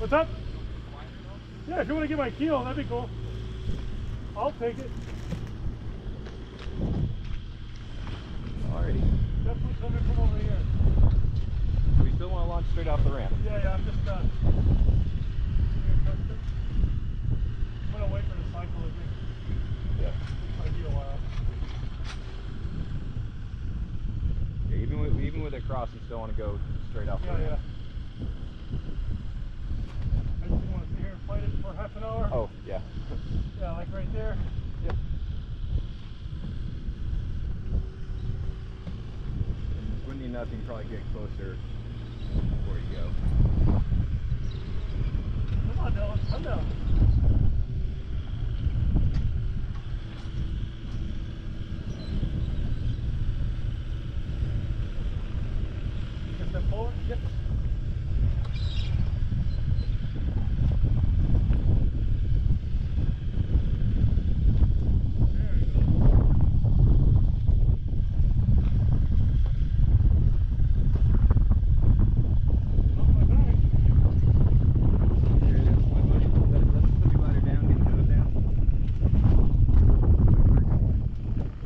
What's up? Yeah, if you want to get my keel, that'd be cool. I'll take it. Alrighty. Definitely coming from over here. We still want to launch straight off the ramp. Yeah, yeah, I'm just uh. touched it. I'm gonna wait for the cycle to be. Yeah. Yeah even with even with it crossed, we still want to go straight off Yeah, the yeah. ramp. I just want to sit here and fight it for half an hour. Oh, yeah. Yeah, like right there. Yep. Windy can probably get closer before you go. Come on, Dylan. Come down. Get step forward. Yep. There you go. Oh, my back. Here it is, my buddy. Let, let's put the glider down, get the nose down.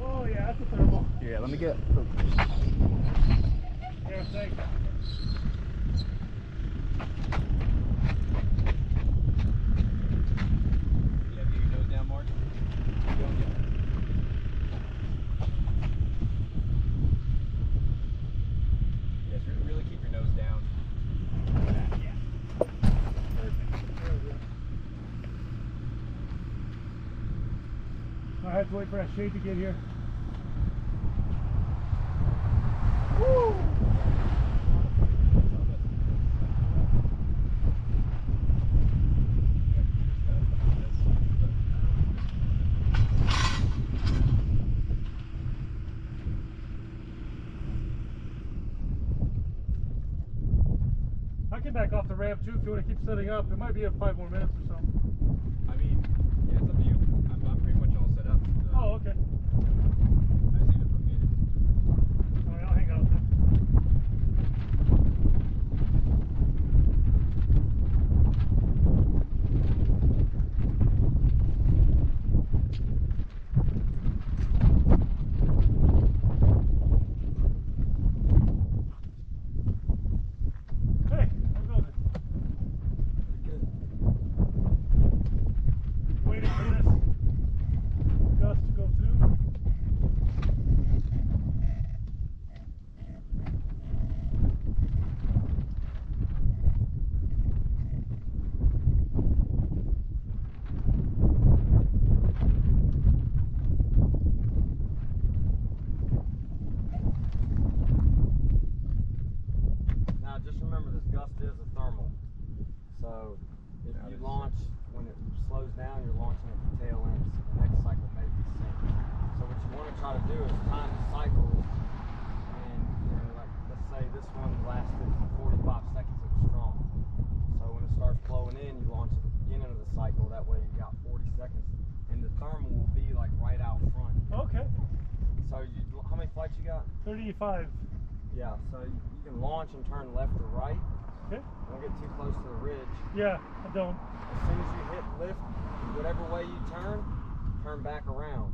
Oh yeah, that's a thermal. Here, let me get. Here, thanks. Yeah, get your nose down, Mark. Don't get. Yes, re- really keep your nose down. Yeah. Perfect. There we go. I have to wait for that shade to get here. Woo! I can back off the ramp too if you want to keep setting up. It might be in five more minutes or so. I mean, yeah, it's up to you. I'm, I'm pretty much all set up. so Oh, okay. I just need to put me in. All right, I'll hang out then. Hey, how's it going? Waiting for this gust to go through. Now, just remember this gust is a thermal. So, if Yeah, you launch, when it slows down, you're launching at the tail end. So, the next cycle may be synced. So, what you want to try to do is time the cycles. And, you know, like, let's say this one lasted 45 seconds, it was strong. So, when it starts flowing in, you launch at the beginning of the cycle. That way, you got 40 seconds. And the thermal will be like right out front. Okay, So, you, how many flights you got? 35. Yeah, so you you can launch and turn left or right. Okay. Don't get too close to the ridge. Yeah, I don't. As soon as you hit lift, whatever way you turn, turn back around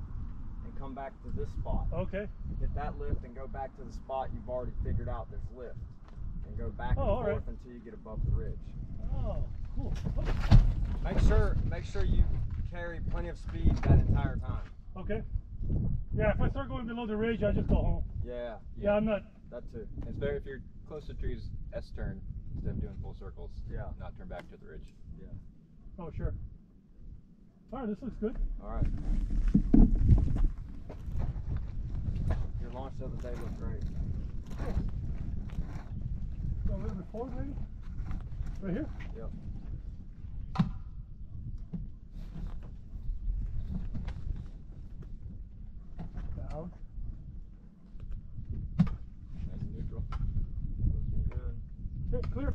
and come back to this spot. Okay. Hit that lift and go back to the spot you've already figured out there's lift. And go back oh, and Oh, all forth right. until you get above the ridge. Oh, cool. Make sure make sure you carry plenty of speed that entire time. Okay. Yeah, if I start going below the ridge, I just go home. Yeah, Yeah, I'm not. that too. It's better if you're close to trees, S turn instead of doing full circles. Yeah. Not turn back to the ridge. Yeah. Oh, sure. All right, this looks good. All right. Your launch the other day looked great. Go a little bit forward, maybe. Right here. Yep. Clear.